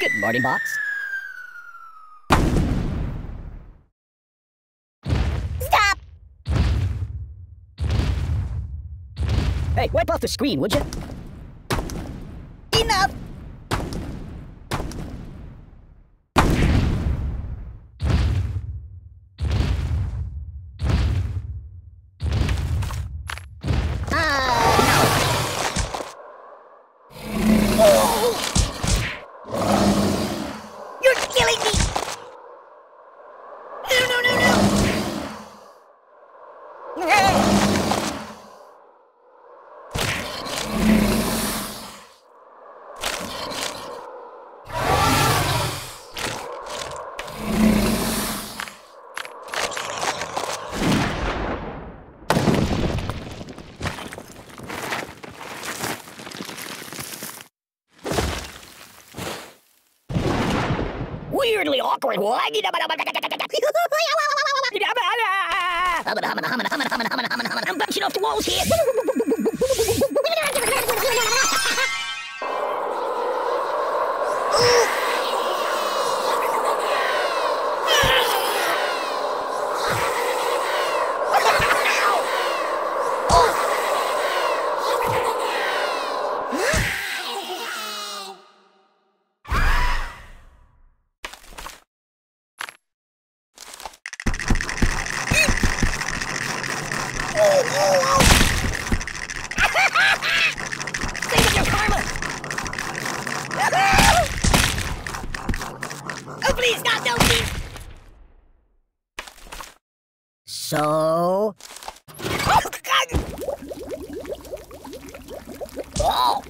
Good morning, box. Stop! Hey, wipe off the screen, would you? Enough! You're killing me! No, no, no, no! Weirdly awkward. What? I'm bouncing off the walls here. So, Oh,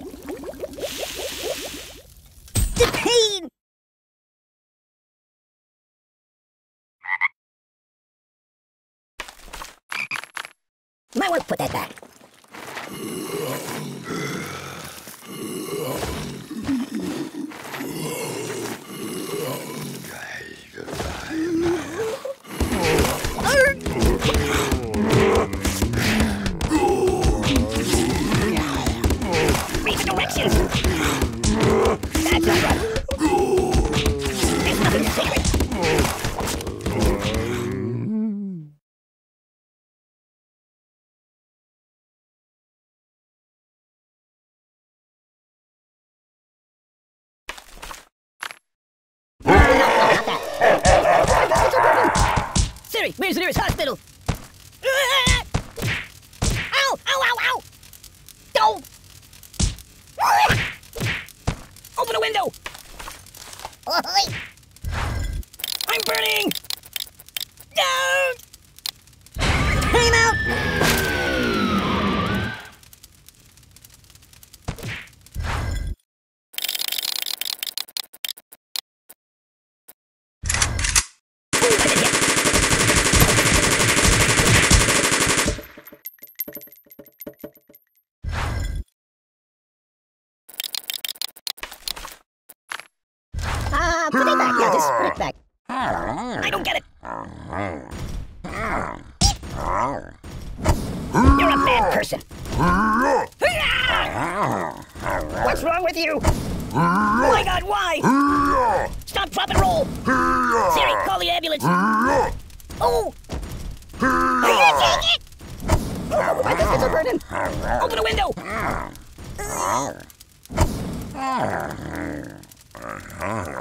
The pain! might want to put that back. Directions. Where's the nearest hospital? Ow! Ow, ow, ow! Don't! Open a window! Oi! I'm burning! Don't! Time out! Ah, put it back. Yeah, just put it back. I don't get it. You're a bad person. What's wrong with you? Oh my god, why? Stop, drop, and roll. Siri, call the ambulance. Oh! I can't Take it! oh my biscuits are burning. Open a window. No,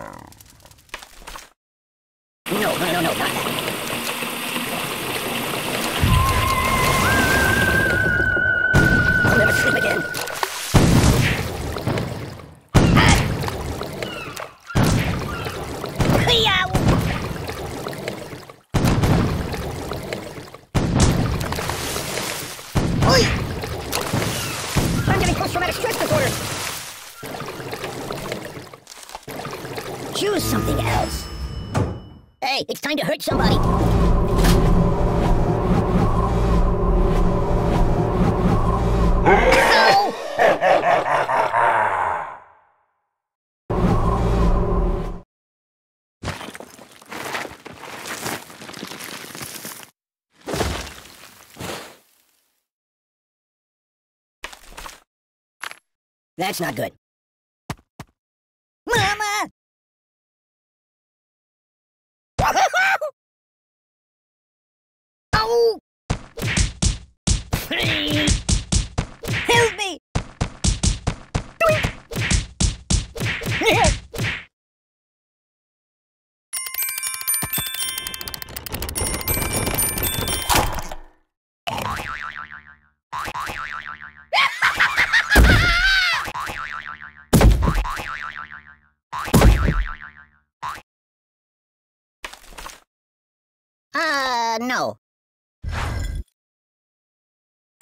It's time to hurt somebody. That's not good.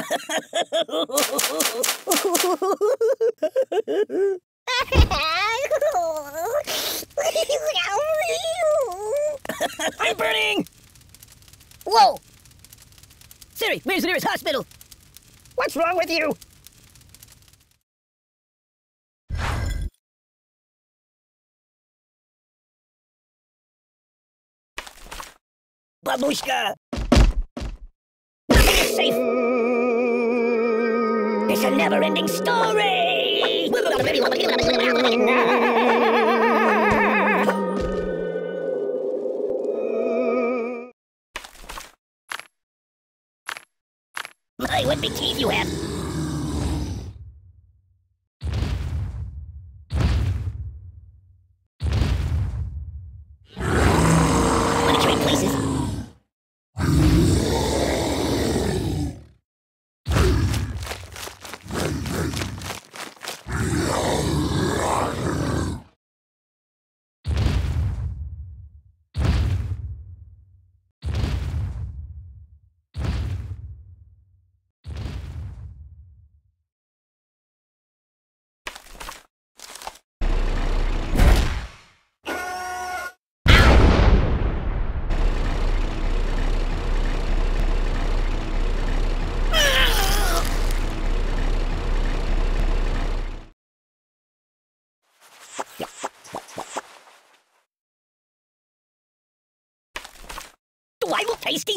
I'm burning! Whoa! Siri, where's the nearest hospital? What's wrong with you? Babushka! Nothing is safe! It's a never-ending story! My, what big teeth you have! I look tasty?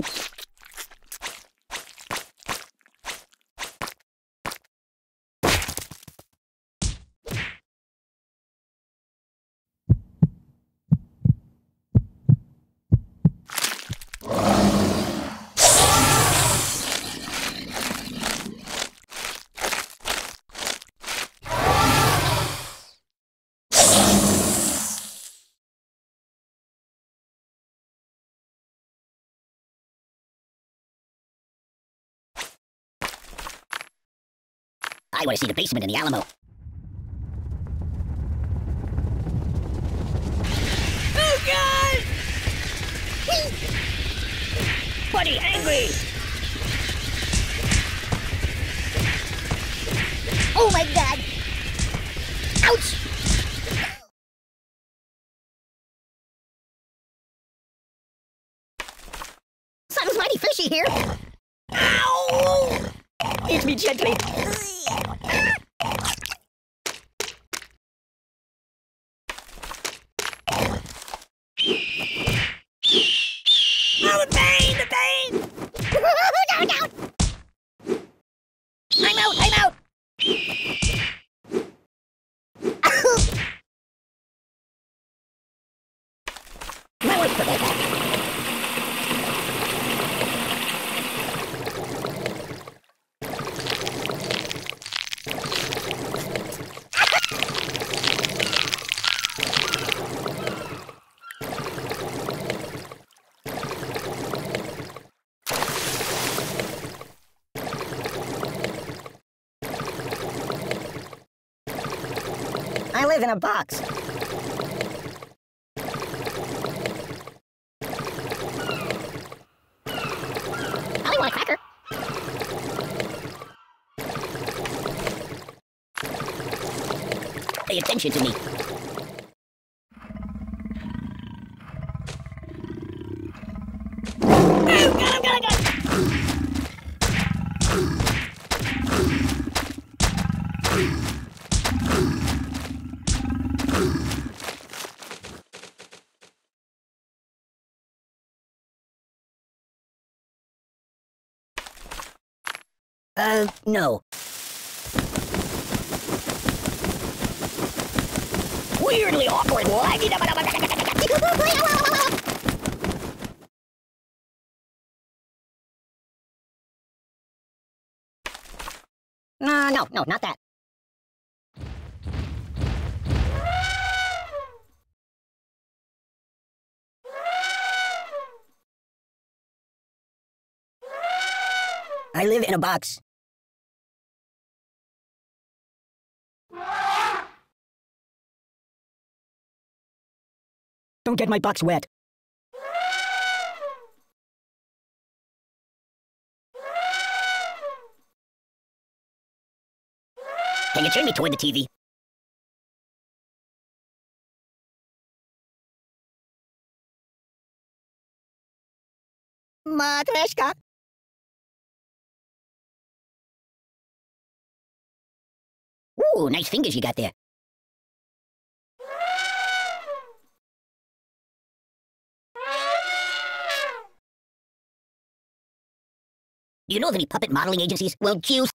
I want to see the basement in the Alamo. Oh, God! Buddy, angry! Oh my god! Ouch! Something's mighty fishy here. Ow! Hit me gently. Oh, the pain, the pain! down, down! I'm out, I'm out! That was pathetic. I live in a box. I want a cracker. Pay attention to me. Uh, no. Weirdly awkward. No, no, no, not that. I live in a box. Don't get my box wet. Can you turn me toward the TV? Matreshka. Ooh, nice fingers you got there. You know of any puppet modeling agencies? Well, Q